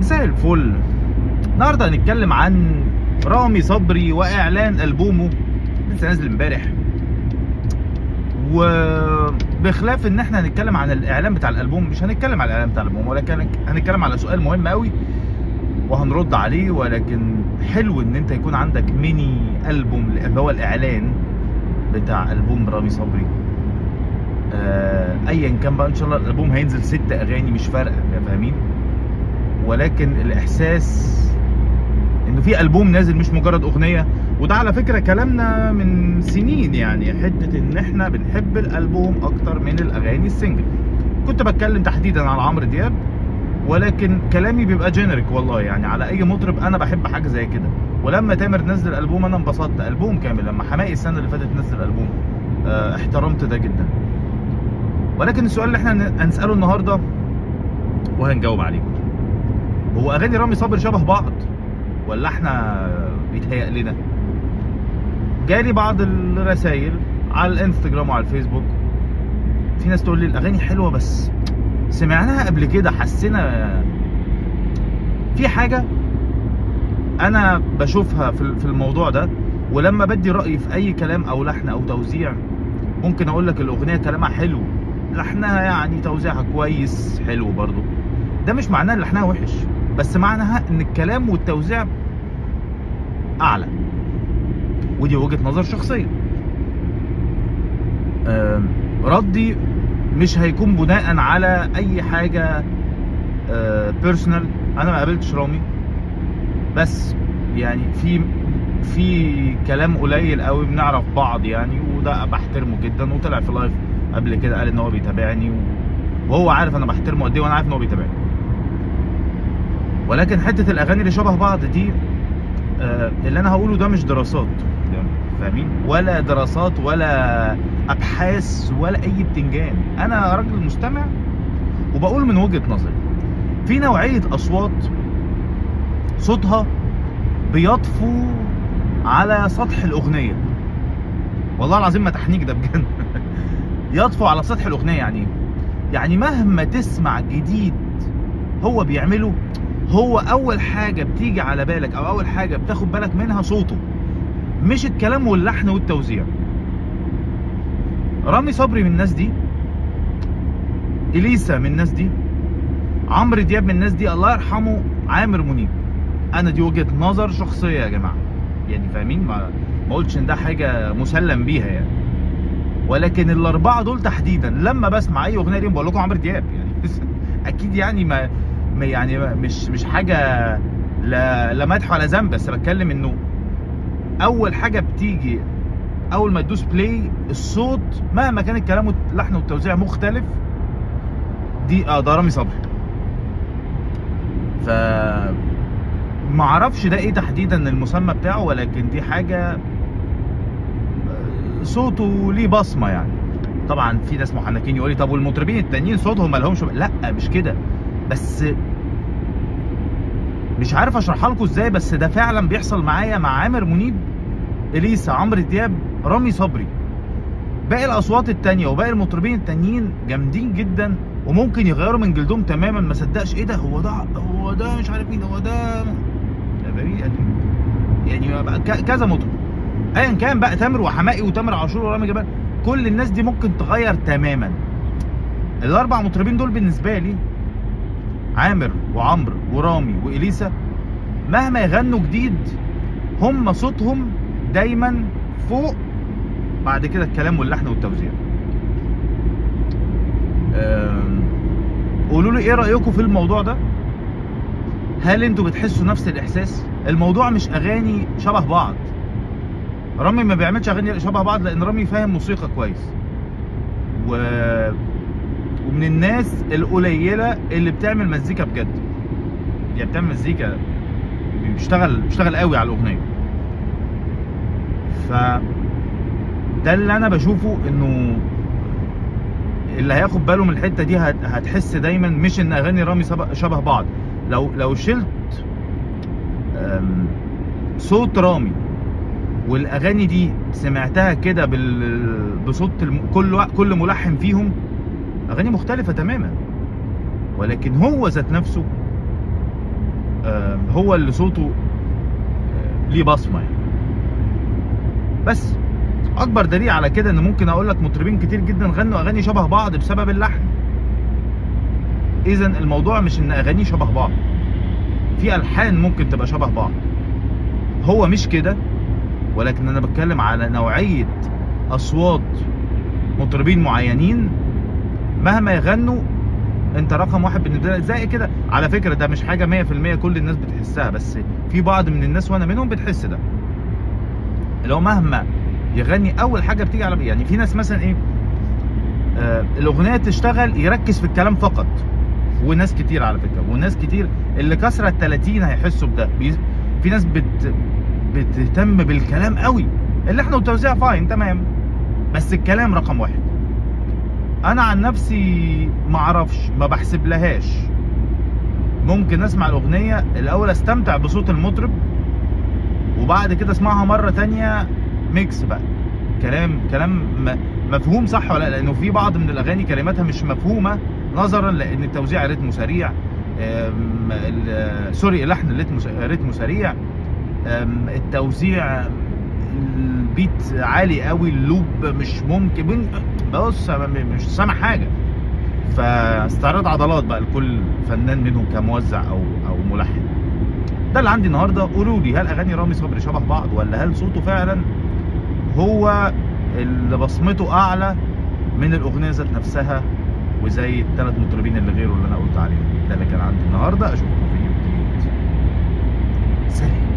مساء الفل. النهارده هنتكلم عن رامي صبري وإعلان ألبومه لسه نازل امبارح. وبخلاف إن إحنا هنتكلم عن الإعلان بتاع الألبوم مش هنتكلم على الإعلان بتاع الألبوم ولكن هنتكلم على سؤال مهم قوي وهنرد عليه ولكن حلو إن أنت يكون عندك ميني ألبوم اللي هو الإعلان بتاع ألبوم رامي صبري. آه، ايا كان بقى إن شاء الله الألبوم هينزل ست أغاني مش فارقة فاهمين؟ ولكن الإحساس انه في ألبوم نازل مش مجرد أغنية وده على فكرة كلامنا من سنين يعني حتة إن إحنا بنحب الألبوم أكتر من الأغاني ال single كنت بتكلم تحديدا على عمرو دياب ولكن كلامي بيبقى generic والله يعني على أي مطرب أنا بحب حاجة زي كده. ولما تامر نزل ألبوم أنا انبسطت ألبوم كامل لما حماقي السنة اللي فاتت نزل ألبوم آه، احترمت ده جدا. ولكن السؤال اللي إحنا هنسأله النهارده وهنجاوب عليه. هو أغاني رامي صبري شبه بعض ولا إحنا بيتهيأ لنا؟ جالي بعض الرسائل على الإنستجرام وعلى الفيسبوك. في ناس تقول لي الأغاني حلوة بس سمعناها قبل كده حسينا في حاجة أنا بشوفها في في الموضوع ده ولما بدي رأيي في أي كلام أو لحن أو توزيع ممكن أقول لك الأغنية كلامها حلو لحنها يعني توزيعها كويس حلو برضو. ده مش معناه إن لحنها وحش. بس معناها إن الكلام والتوزيع أعلى. ودي وجهة نظر شخصية. ردي مش هيكون بناء على أي حاجة بيرسونال أنا ما قابلتش رامي. بس يعني في في كلام قليل قوي بنعرف بعض يعني وده بحترمه جدا. وطلع في لايف قبل كده قال إن هو بيتابعني وهو عارف أنا بحترمه قد إيه وأنا عارف إن هو بيتابعني. ولكن حتة الأغاني اللي شبه بعض دي آه، اللي أنا هقوله ده مش دراسات يعني فاهمين؟ ولا دراسات ولا أبحاث ولا أي بتنجان. أنا راجل مستمع وبقول من وجهة نظري في نوعية أصوات صوتها بيطفو على سطح الأغنية. والله العظيم ما تحنيك ده بجد. يطفو على سطح الأغنية يعني إيه؟ يعني مهما تسمع جديد هو بيعمله هو أول حاجة بتيجي على بالك أو أول حاجة بتاخد بالك منها صوته مش الكلام واللحن والتوزيع. رامي صبري من الناس دي إليسا من الناس دي عمرو دياب من الناس دي الله يرحمه عامر منيب. أنا دي وجهة نظر شخصية يا جماعة. يعني فاهمين؟ ما قلتش إن ده حاجة مسلم بيها يعني. ولكن الأربعة دول تحديدا لما بسمع أي أغنية ليهم بقول لكم عمرو دياب. يعني أكيد يعني ما- يعني مش مش حاجة لا لا مدح ولا ذنب بس بتكلم إنه أول حاجة بتيجي أول ما تدوس بلاي الصوت مهما كان الكلام واللحن والتوزيع مختلف دي آه ده رامي صبري ف ما أعرفش ده إيه تحديدا المسمى بتاعه ولكن دي حاجة صوته ليه بصمة يعني. طبعا في ناس محنكين يقول لي طب والمطربين التانيين صوتهم ما لهمش لا مش كده. بس مش عارف اشرحها لكم إزاي بس ده فعلا بيحصل معايا مع عامر منيب إليسا عمرو دياب رامي صبري. باقي الأصوات التانية وباقي المطربين التانيين جامدين جدا وممكن يغيروا من جلدهم تماما ما صدقش إيه ده؟ هو ده هو ده مش عارف مين هو ده يعني كذا مطرب. ايا كان بقى تامر وحماقي وتامر عاشور ورامي جبال كل الناس دي ممكن تغير تماما. الأربع مطربين دول بالنسبة لي عامر وعمرو ورامي وإليسا مهما يغنوا جديد هم صوتهم دايما فوق بعد كده الكلام واللحن والتوزيع. قولوا لي إيه رأيكم في الموضوع ده؟ هل أنتوا بتحسوا نفس الإحساس؟ الموضوع مش أغاني شبه بعض. رامي ما بيعملش أغاني شبه بعض لأن رامي فاهم موسيقى كويس. و... ومن الناس القليلة اللي بتعمل مزيكا بجد يعني بتعمل مزيكا بيشتغل بيشتغل قوي على الأغنية ف ده اللي أنا بشوفه إنه اللي هياخد باله من الحتة دي هت- هتحس دايما مش إن أغاني رامي شبه بعض لو لو شلت صوت رامي والأغاني دي سمعتها كده. بصوت. كل كل ملحن فيهم أغاني مختلفة تماما. ولكن هو ذات نفسه آه، هو اللي صوته آه، ليه بصمة يعني. بس أكبر دليل على كده إن ممكن أقول لك مطربين كتير جدا غنوا أغاني شبه بعض بسبب اللحن. اذا الموضوع مش إن اغانيه شبه بعض في ألحان ممكن تبقى شبه بعض. هو مش كده ولكن أنا بتكلم على نوعية أصوات مطربين معينين مهما يغنوا انت رقم واحد بالنسبة لك. زي كده. على فكرة ده مش حاجة 100% كل الناس بتحسها بس في بعض من الناس وأنا منهم بتحس ده. اللي هو مهما يغني أول حاجة بتيجي على يعني في ناس مثلا إيه آه الأغنية تشتغل يركز في الكلام فقط. وناس كتير على فكرة. وناس كتير اللي كسر ال 30 هيحسوا بده. في ناس بت بتهتم بالكلام قوي. اللحن والتوزيع fine تمام. بس الكلام رقم واحد. أنا عن نفسي ما أعرفش ما بحسب لهاش ممكن أسمع الأغنية الأول أستمتع بصوت المطرب وبعد كده أسمعها مرة تانية mix بقى. كلام كلام مفهوم صح ولا لأ؟ لأنه في بعض من الأغاني كلماتها مش مفهومة نظرا لأن التوزيع رتمه سريع. سوري اللحن رتمه سريع. التوزيع البيت عالي قوي اللوب مش ممكن بص مش سامع حاجة. فاستعراض عضلات بقى لكل فنان منهم كموزع أو أو ملحن. ده اللي عندي النهارده. قولوا لي هل أغاني رامي صبري شبه بعض؟ ولا هل صوته فعلا هو اللي بصمته أعلى من الأغنية ذات نفسها؟ وزي الثلاث مطربين اللي غيره اللي أنا قلت عليهم. ده اللي كان عندي النهارده. أشوفكم في فيديو جديد. سلام.